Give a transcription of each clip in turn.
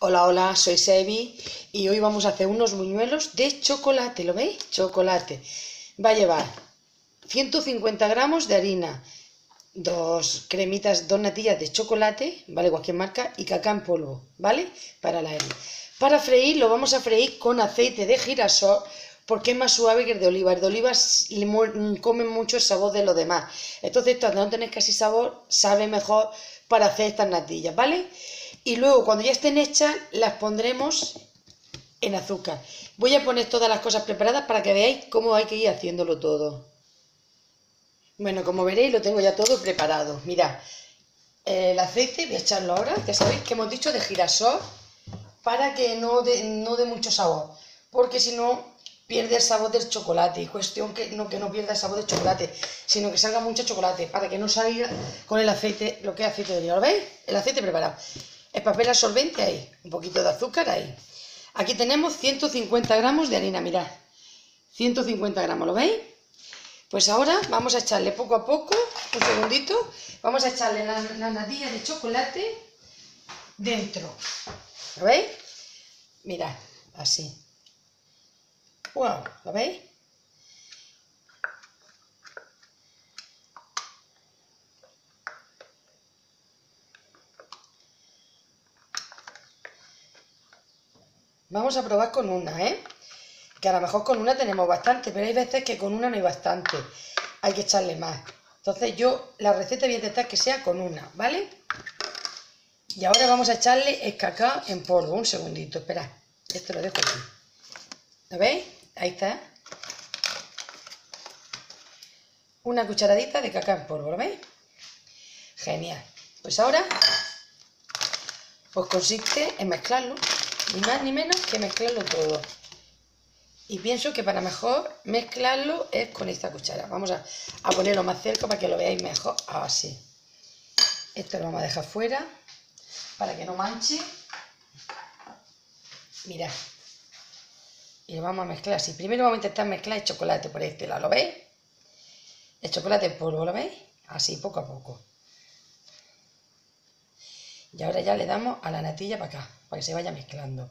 Hola, hola, soy Sebi y hoy vamos a hacer unos buñuelos de chocolate, ¿lo veis? Chocolate. Va a llevar 150 gramos de harina, dos cremitas, dos natillas de chocolate, ¿vale? Cualquier marca, y cacao en polvo, ¿vale? Para la harina. Para freír lo vamos a freír con aceite de girasol porque es más suave que el de oliva. El de oliva come mucho el sabor de lo demás. Entonces, esto, no tenéis casi sabor, sabe mejor para hacer estas natillas, ¿vale? Y luego cuando ya estén hechas las pondremos en azúcar. Voy a poner todas las cosas preparadas para que veáis cómo hay que ir haciéndolo todo. Bueno, como veréis lo tengo ya todo preparado. Mirad, el aceite voy a echarlo ahora, ya sabéis que hemos dicho de girasol, para que no dé no mucho sabor, porque si no pierde el sabor del chocolate. Cuestión que no, que no pierda el sabor del chocolate, sino que salga mucho chocolate, para que no salga con el aceite, lo que es aceite de oliva. ¿Lo veis? El aceite preparado. El papel absorbente ahí, un poquito de azúcar ahí. Aquí tenemos 150 gramos de harina, mirad. 150 gramos, ¿lo veis? Pues ahora vamos a echarle poco a poco, un segundito, vamos a echarle la, la de chocolate dentro. ¿Lo veis? Mirad, así. ¡Wow! ¿Lo veis? Vamos a probar con una, ¿eh? Que a lo mejor con una tenemos bastante, pero hay veces que con una no hay bastante. Hay que echarle más. Entonces yo la receta voy a intentar que sea con una, ¿vale? Y ahora vamos a echarle el cacao en polvo. Un segundito, esperad. Esto lo dejo aquí. ¿Lo veis? Ahí está. Una cucharadita de cacao en polvo, ¿lo veis? Genial. Pues ahora, pues consiste en mezclarlo ni más ni menos que mezclarlo todo. Y pienso que para mejor mezclarlo es con esta cuchara. Vamos a, ponerlo más cerca para que lo veáis mejor. Así. Esto lo vamos a dejar fuera para que no manche. Mirad. Y lo vamos a mezclar así. Primero vamos a intentar mezclar el chocolate por este lado. ¿Lo veis? El chocolate en polvo, ¿lo veis? Así, poco a poco. Y ahora ya le damos a la natilla para acá, para que se vaya mezclando.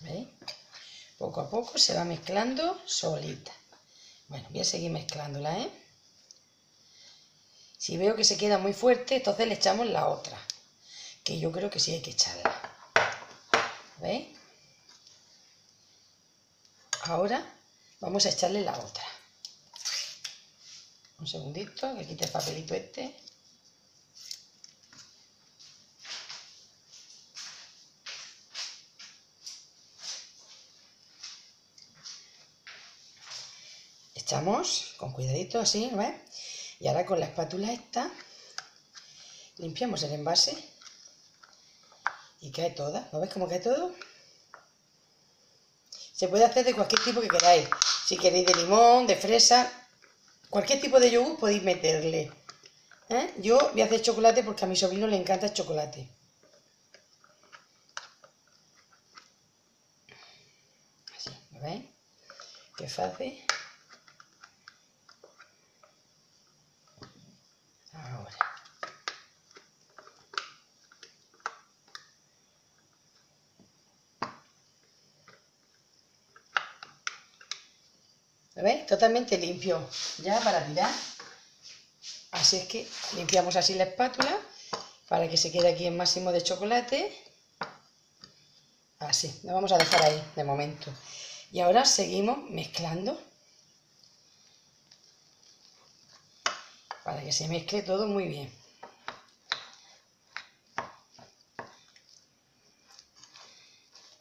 ¿Veis? Poco a poco se va mezclando solita. Bueno, voy a seguir mezclándola, ¿eh? Si veo que se queda muy fuerte, entonces le echamos la otra. Que yo creo que sí hay que echarla. ¿Veis? Ahora vamos a echarle la otra. Un segundito, que quite el papelito este. Echamos con cuidadito así, ¿ves? Y ahora con la espátula esta limpiamos el envase y cae toda. ¿Lo ves cómo cae todo? Se puede hacer de cualquier tipo que queráis. Si queréis de limón, de fresa, cualquier tipo de yogur podéis meterle. ¿Eh? Yo voy a hacer chocolate porque a mi sobrino le encanta el chocolate. Así, ¿lo veis? Qué fácil. ¿Lo veis? Totalmente limpio. Ya para tirar. Así es que limpiamos así la espátula para que se quede aquí el máximo de chocolate. Así, lo vamos a dejar ahí de momento. Y ahora seguimos mezclando para que se mezcle todo muy bien.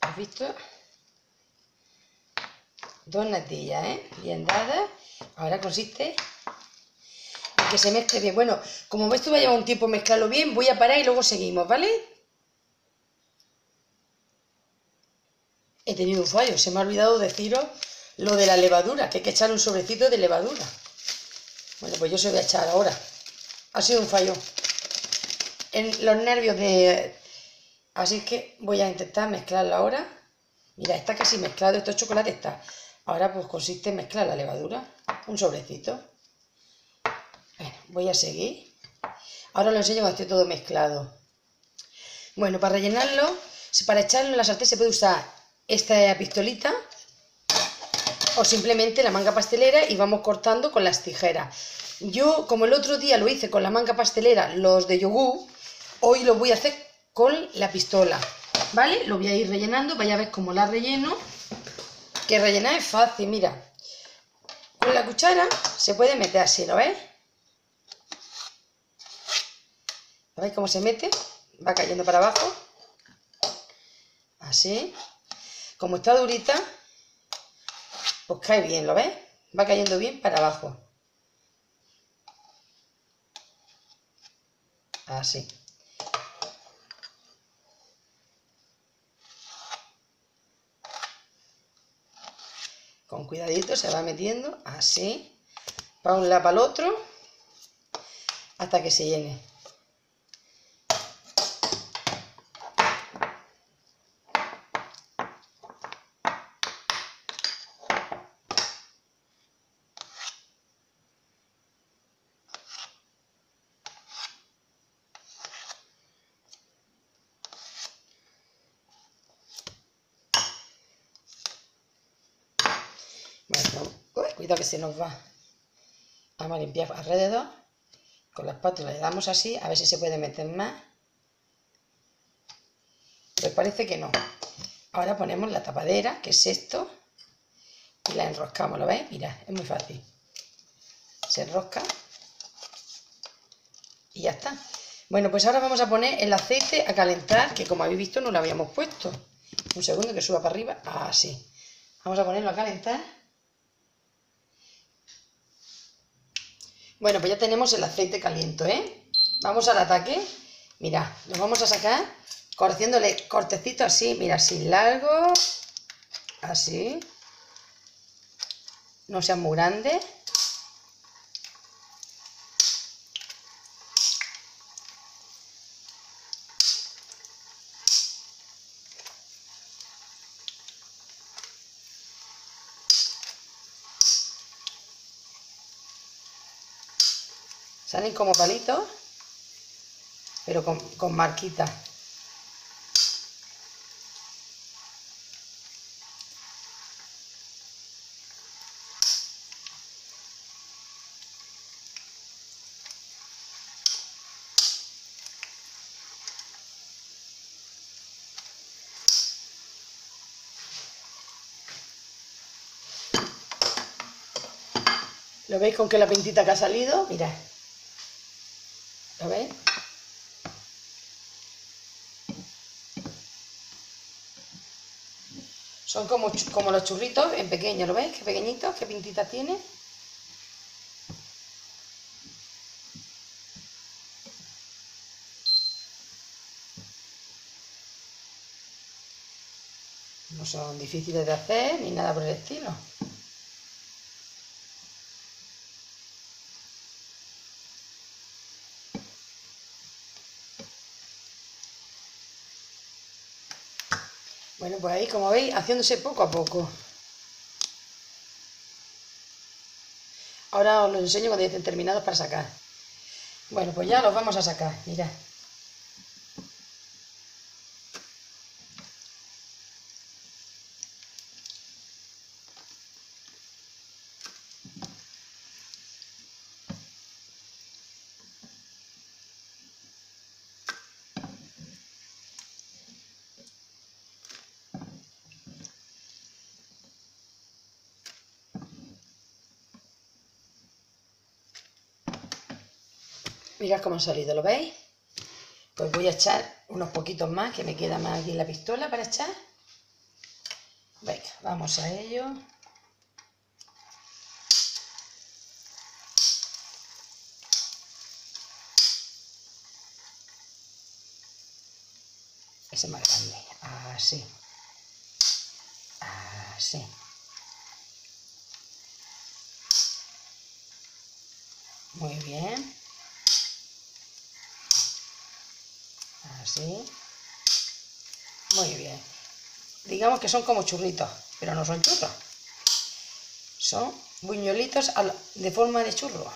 ¿Has visto? Dos natillas, ¿eh? Bien dadas. Ahora consiste en que se mezcle bien. Bueno, como esto va a llevar un tiempo mezclarlo bien, voy a parar y luego seguimos, ¿vale? He tenido un fallo, se me ha olvidado deciros lo de la levadura, que hay que echar un sobrecito de levadura. Bueno, pues yo se voy a echar ahora. Ha sido un fallo. En los nervios de... Así que voy a intentar mezclarlo ahora. Mira, está casi mezclado, esto chocolate está Ahora pues consiste en mezclar la levadura, un sobrecito. Bueno, voy a seguir. Ahora lo enseño cuando esté todo mezclado. Bueno, para rellenarlo, para echarlo en la sartén se puede usar esta pistolita o simplemente la manga pastelera y vamos cortando con las tijeras. Yo, como el otro día lo hice con la manga pastelera, los de yogur, hoy lo voy a hacer con la pistola, ¿vale? Lo voy a ir rellenando, vaya a ver cómo la relleno, que rellenar es fácil, mira. Con la cuchara se puede meter así, ¿lo ves? ¿Veis cómo se mete? Va cayendo para abajo. Así. Como está durita, pues cae bien, ¿lo ves? Va cayendo bien para abajo. Así. Con cuidadito se va metiendo así, para un lado para el otro, hasta que se llene. Que se nos va. Vamos a limpiar alrededor. Con la espátula le damos así, a ver si se puede meter más. Pues parece que no. Ahora ponemos la tapadera, que es esto, y la enroscamos, ¿lo veis? Mirad, es muy fácil. Se enrosca y ya está. Bueno, pues ahora vamos a poner el aceite a calentar, que como habéis visto no lo habíamos puesto. Un segundo que suba para arriba, así. Vamos a ponerlo a calentar. Bueno, pues ya tenemos el aceite caliente, ¿eh? Vamos al ataque. Mira, lo vamos a sacar haciéndole cortecitos así, mira, así largo, así. No sean muy grandes. Salen como palitos, pero con, con marquitas. ¿Lo veis con que la pintita que ha salido? Mirad. ¿Lo veis? Son como, como los churritos en pequeño, ¿lo veis? Qué pequeñitos, qué pintita tiene. No son difíciles de hacer ni nada por el estilo. Pues ahí, como veis, haciéndose poco a poco. Ahora os lo enseño cuando estén terminados para sacar. Bueno, pues ya los vamos a sacar, mirad. Mirad cómo han salido, ¿lo veis? Pues voy a echar unos poquitos más, que me queda más aquí en la pistola para echar. Venga, vamos a ello. Ese más grande, así. Así. Muy bien. Muy bien. Digamos que son como churritos, pero no son churros. Son buñuelitos de forma de churro.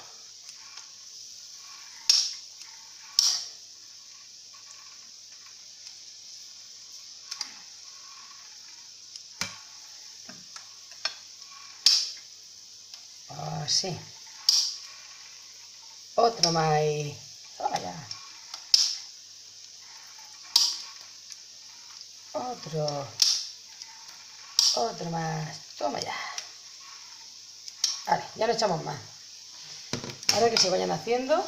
Así. Otro más. Otro. Otro más. Toma ya. Vale, ya no echamos más. Ahora que se vayan haciendo,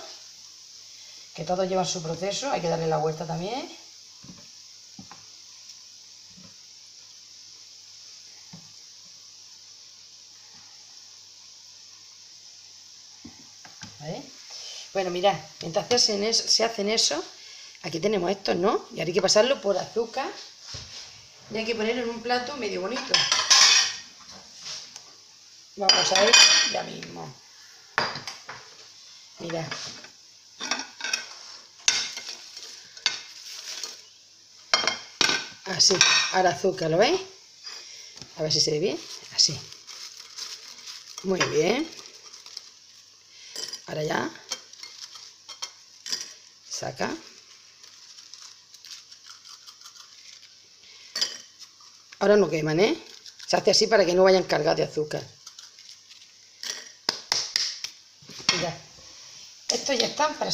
que todos llevan su proceso, hay que darle la vuelta también. Bueno, mirad, mientras se hacen, eso, aquí tenemos esto, ¿no? Y ahora hay que pasarlo por azúcar y hay que ponerlo en un plato medio bonito. Vamos a ver ya mismo. Mira. Así, ahora azúcar, ¿lo veis? A ver si se ve bien. Así. Muy bien. Ahora ya. Saca. Ahora no queman, ¿eh? Se hace así para que no vayan cargados de azúcar. Estos ya están para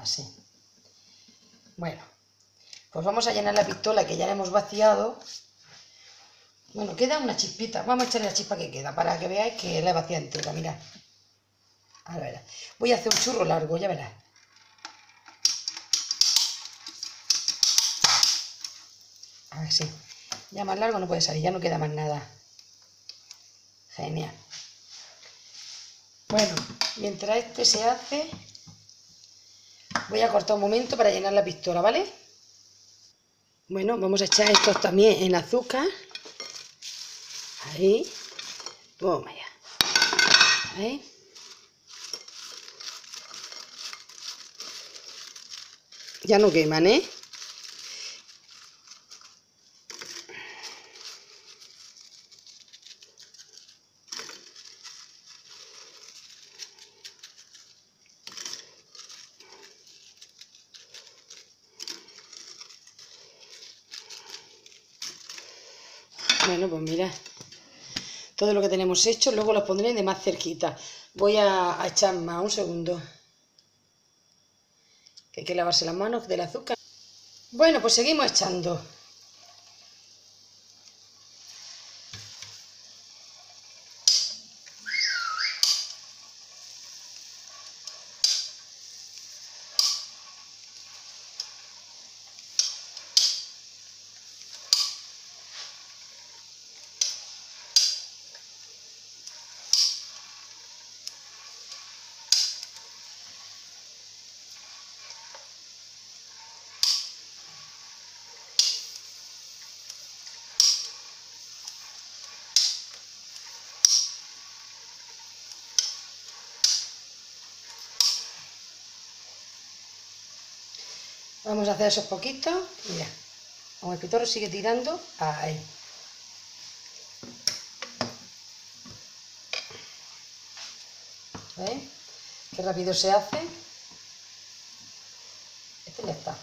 Así. Bueno, pues vamos a llenar la pistola que ya la hemos vaciado. Bueno, queda una chispita. Vamos a echarle la chispa que queda para que veáis que la he vaciado entera. Mirad. Voy a hacer un churro largo, ya verás. A ver, sí. Ya más largo no puede salir, ya no queda más nada. Genial. Bueno, mientras este se hace, Voy a cortar un momento para llenar la pistola, ¿vale? Bueno, vamos a echar estos también en azúcar. Ahí. Toma ya. Ahí. Ya no queman, ¿eh? Bueno, pues mira, todo lo que tenemos hecho, luego lo pondré de más cerquita. Voy a, echar más, un segundo. Que hay que lavarse las manos del azúcar. Bueno, pues seguimos echando. Vamos a hacer esos poquitos. Mira, como el pitorro sigue tirando, ahí. ¿Veis? Qué rápido se hace. Este ya está.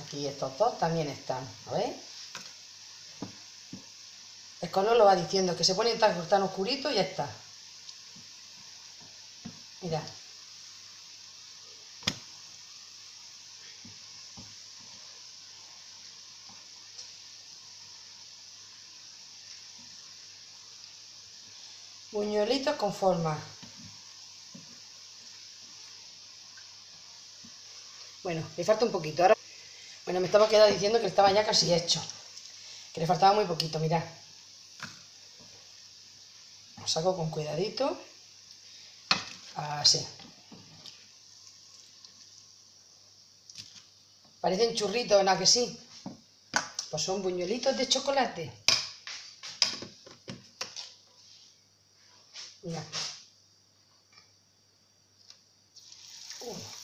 Aquí estos dos también están, ¿veis? El color lo va diciendo, que se pone tan, tan oscurito y ya está vida. Con forma. Bueno, le falta un poquito. Ahora, bueno, me estaba quedando diciendo que estaba ya casi hecho. Que le faltaba muy poquito, mirad. Lo saco con cuidadito. Así. Parecen churritos, ¿verdad que sí? Pues son buñuelitos de chocolate. Mira. Uno.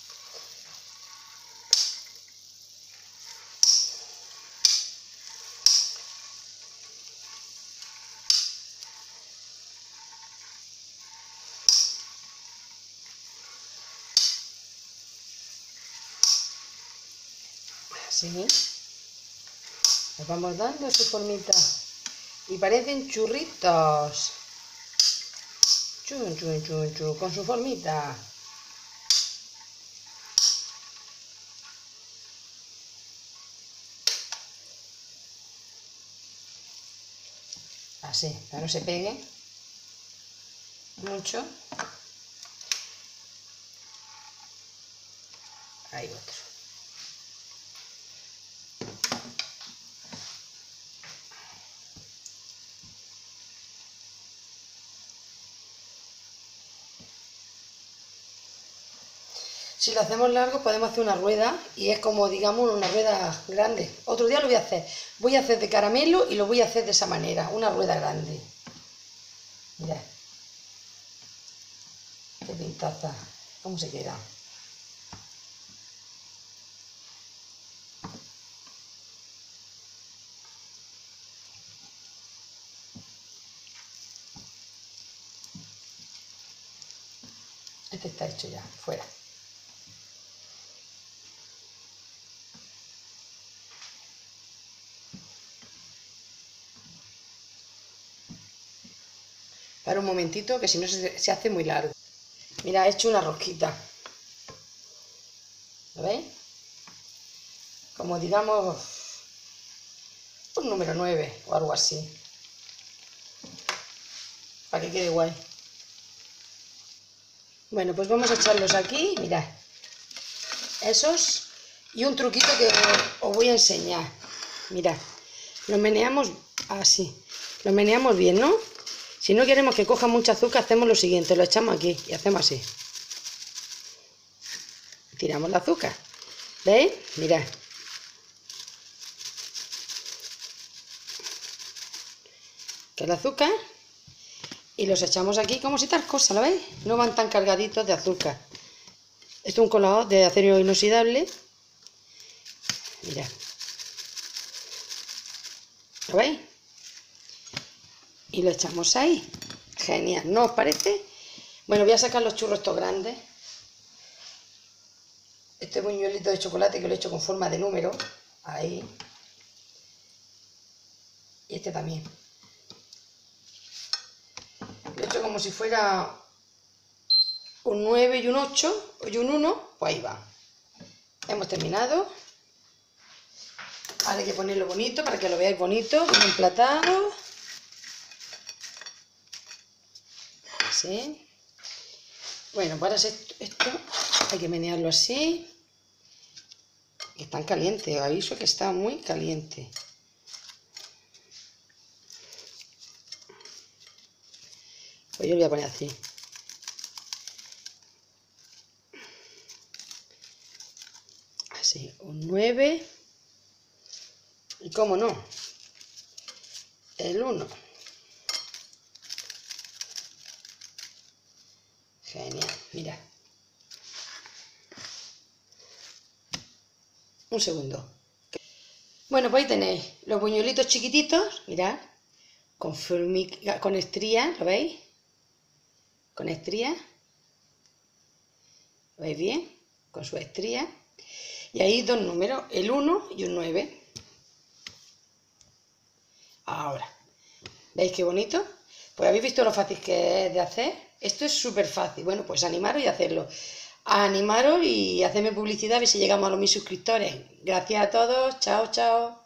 Así les vamos dando su formita. Y parecen churritos. Chun, chun, chun, chun, con su formita. Así, para no se pegue mucho. Ahí otro Si lo hacemos largo podemos hacer una rueda y es como, digamos, una rueda grande. Otro día lo voy a hacer. Voy a hacer de caramelo y lo voy a hacer de esa manera, una rueda grande. Mirad. Qué pintaza. ¿Cómo se queda? Este está hecho ya, fuera. Un momentito, que si no se, hace muy largo. Mira, he hecho una rosquita. ¿Lo veis? Como digamos, un número 9 o algo así. Para que quede guay. Bueno, pues vamos a echarlos aquí, mirad. Esos. Y un truquito que os voy a enseñar. Mirad. Lo meneamos así. Lo meneamos bien, ¿no? Si no queremos que coja mucha azúcar, hacemos lo siguiente, lo echamos aquí y hacemos así. Tiramos el azúcar. ¿Veis? Mirad. Que el azúcar y los echamos aquí como si tal cosa, ¿lo veis? No van tan cargaditos de azúcar. Esto es un colador de acero inoxidable. Mirad. ¿Lo veis? Y lo echamos ahí. Genial, ¿no os parece? Bueno, voy a sacar los churros estos grandes. Este buñuelito de chocolate que lo he hecho con forma de número. Ahí. Y este también. Lo he hecho como si fuera un 9 y un 8 y un 1. Pues ahí va. Hemos terminado. Ahora hay que ponerlo bonito para que lo veáis bonito, bien emplatado. Bueno, para hacer esto hay que menearlo así. Están calientes, aviso que está muy caliente. Pues yo lo voy a poner así. Así, un 9. Y cómo no, el 1. Genial, mira. Un segundo. Bueno, pues ahí tenéis los buñuelitos chiquititos, mirad, con, con estrías, ¿lo veis? Con estrías. ¿Lo veis bien? Con su estría. Y ahí dos números, el 1 y un 9. Ahora, ¿veis qué bonito? Pues habéis visto lo fácil que es de hacer. Esto es súper fácil. Bueno, pues animaros y hacerlo. Animaros y hacerme publicidad a ver si llegamos a los mil suscriptores. Gracias a todos. Chao, chao.